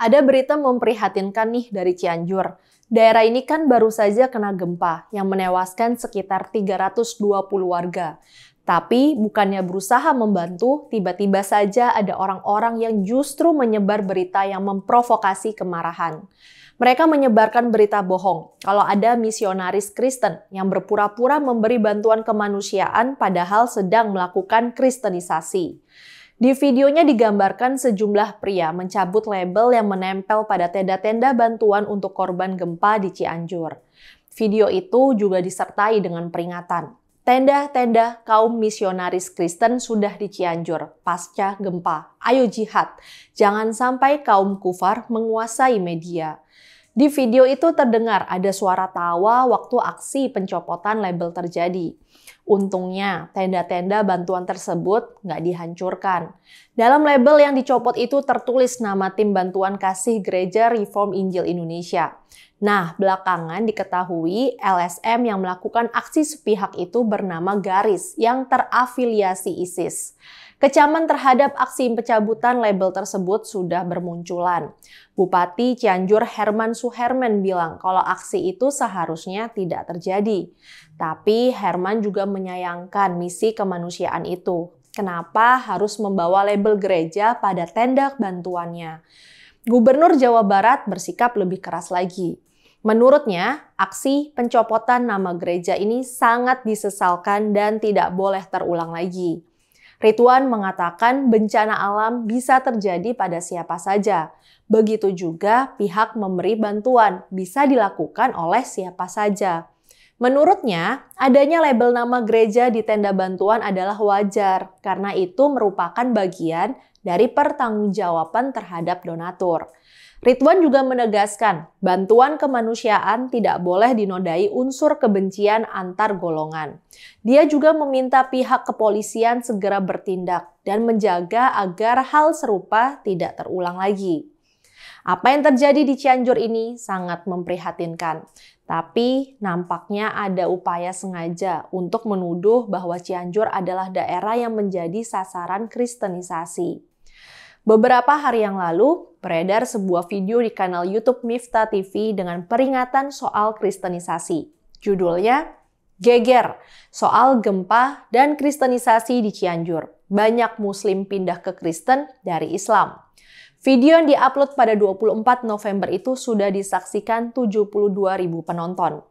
Ada berita memprihatinkan nih dari Cianjur. Daerah ini kan baru saja kena gempa yang menewaskan sekitar 320 warga. Tapi bukannya berusaha membantu, tiba-tiba saja ada orang-orang yang justru menyebar berita yang memprovokasi kemarahan. Mereka menyebarkan berita bohong kalau ada misionaris Kristen yang berpura-pura memberi bantuan kemanusiaan padahal sedang melakukan kristenisasi. Di videonya digambarkan sejumlah pria mencabut label yang menempel pada tenda-tenda bantuan untuk korban gempa di Cianjur. Video itu juga disertai dengan peringatan. Tenda-tenda kaum misionaris Kristen sudah di Cianjur pasca gempa. Ayo jihad, jangan sampai kaum kufar menguasai media. Di video itu terdengar ada suara tawa waktu aksi pencopotan label terjadi. Untungnya, tenda-tenda bantuan tersebut nggak dihancurkan. Dalam label yang dicopot itu tertulis nama tim bantuan kasih Gereja Reform Injil Indonesia. Nah, belakangan diketahui LSM yang melakukan aksi sepihak itu bernama Garis yang terafiliasi ISIS. Kecaman terhadap aksi pencabutan label tersebut sudah bermunculan. Bupati Cianjur Herman Suherman bilang kalau aksi itu seharusnya tidak terjadi. Tapi Herman juga menyayangkan misi kemanusiaan itu. Kenapa harus membawa label gereja pada tenda bantuannya? Gubernur Jawa Barat bersikap lebih keras lagi. Menurutnya, aksi pencopotan nama gereja ini sangat disesalkan dan tidak boleh terulang lagi. Rituan mengatakan bencana alam bisa terjadi pada siapa saja. Begitu juga pihak memberi bantuan bisa dilakukan oleh siapa saja. Menurutnya, adanya label nama gereja di tenda bantuan adalah wajar karena itu merupakan bagian dari pertanggungjawaban terhadap donatur. Ridwan juga menegaskan, bantuan kemanusiaan tidak boleh dinodai unsur kebencian antar golongan. Dia juga meminta pihak kepolisian segera bertindak dan menjaga agar hal serupa tidak terulang lagi. Apa yang terjadi di Cianjur ini sangat memprihatinkan. Tapi nampaknya ada upaya sengaja untuk menuduh bahwa Cianjur adalah daerah yang menjadi sasaran kristenisasi. Beberapa hari yang lalu, beredar sebuah video di kanal YouTube Mifta TV dengan peringatan soal kristenisasi. Judulnya, Geger, soal gempa dan kristenisasi di Cianjur. Banyak muslim pindah ke Kristen dari Islam. Video yang diupload pada 24 November itu sudah disaksikan 72 ribu penonton.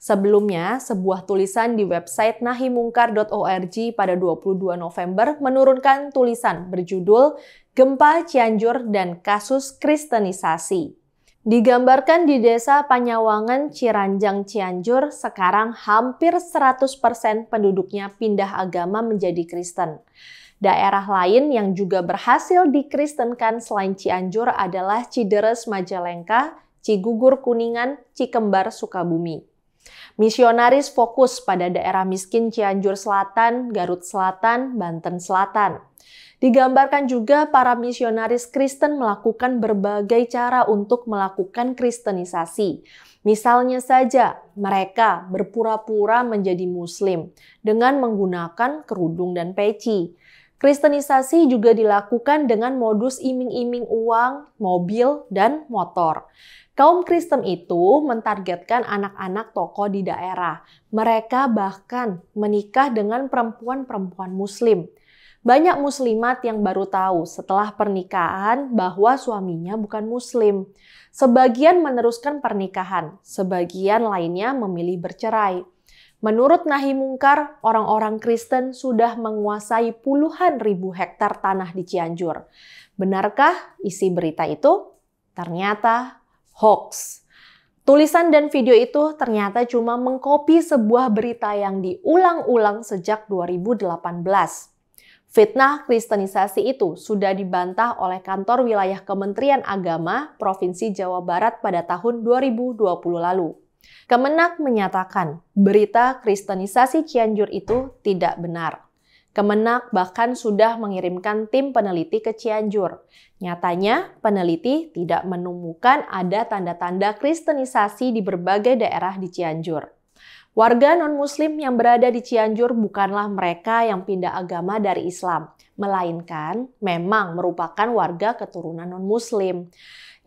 Sebelumnya, sebuah tulisan di website nahimungkar.org pada 22 November menurunkan tulisan berjudul Gempa Cianjur dan Kasus Kristenisasi. Digambarkan di desa Panyawangan Ciranjang Cianjur, sekarang hampir 100% penduduknya pindah agama menjadi Kristen. Daerah lain yang juga berhasil dikristenkan selain Cianjur adalah Cideres Majalengka, Cigugur Kuningan, Cikembar Sukabumi. Misionaris fokus pada daerah miskin Cianjur Selatan, Garut Selatan, Banten Selatan. Digambarkan juga para misionaris Kristen melakukan berbagai cara untuk melakukan kristenisasi. Misalnya saja, mereka berpura-pura menjadi muslim dengan menggunakan kerudung dan peci. Kristenisasi juga dilakukan dengan modus iming-iming uang, mobil, dan motor. Kaum Kristen itu mentargetkan anak-anak tokoh di daerah. Mereka bahkan menikah dengan perempuan-perempuan Muslim. Banyak muslimat yang baru tahu setelah pernikahan bahwa suaminya bukan Muslim. Sebagian meneruskan pernikahan, sebagian lainnya memilih bercerai. Menurut Nahi Mungkar, orang-orang Kristen sudah menguasai puluhan ribu hektar tanah di Cianjur. Benarkah isi berita itu? Ternyata hoax. Tulisan dan video itu ternyata cuma mengkopi sebuah berita yang diulang-ulang sejak 2018. Fitnah kristenisasi itu sudah dibantah oleh kantor wilayah Kementerian Agama Provinsi Jawa Barat pada tahun 2020 lalu. Kemenak menyatakan berita kristenisasi Cianjur itu tidak benar. Kemenak bahkan sudah mengirimkan tim peneliti ke Cianjur. Nyatanya, peneliti tidak menemukan ada tanda-tanda kristenisasi di berbagai daerah di Cianjur. Warga non-muslim yang berada di Cianjur bukanlah mereka yang pindah agama dari Islam, melainkan memang merupakan warga keturunan non-muslim.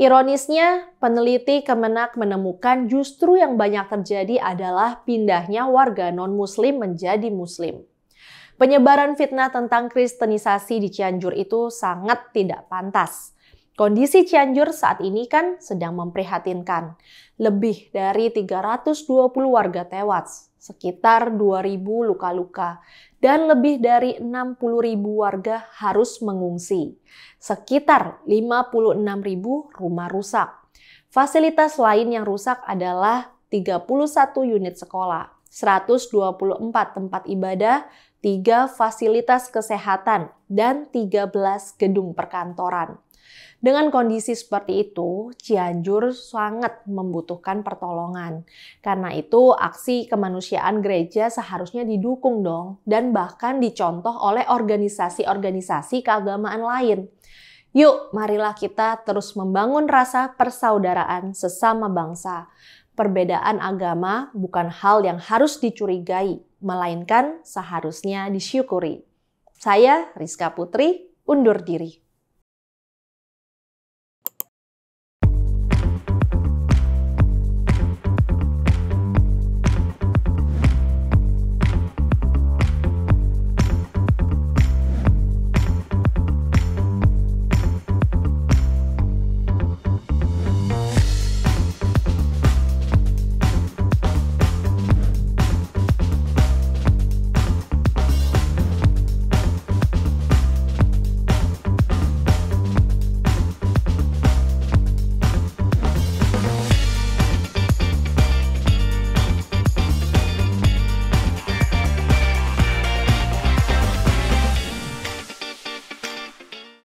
Ironisnya, peneliti Kemenak menemukan justru yang banyak terjadi adalah pindahnya warga non-Muslim menjadi Muslim. Penyebaran fitnah tentang kristenisasi di Cianjur itu sangat tidak pantas. Kondisi Cianjur saat ini kan sedang memprihatinkan. Lebih dari 320 warga tewas, sekitar 2.000 luka-luka, dan lebih dari 60.000 warga harus mengungsi. Sekitar 56.000 rumah rusak. Fasilitas lain yang rusak adalah 31 unit sekolah, 124 tempat ibadah, 3 fasilitas kesehatan, dan 13 gedung perkantoran. Dengan kondisi seperti itu, Cianjur sangat membutuhkan pertolongan. Karena itu, aksi kemanusiaan gereja seharusnya didukung dong, dan bahkan dicontoh oleh organisasi-organisasi keagamaan lain. Yuk, marilah kita terus membangun rasa persaudaraan sesama bangsa. Perbedaan agama bukan hal yang harus dicurigai, melainkan seharusnya disyukuri. Saya Rizka Putri, undur diri.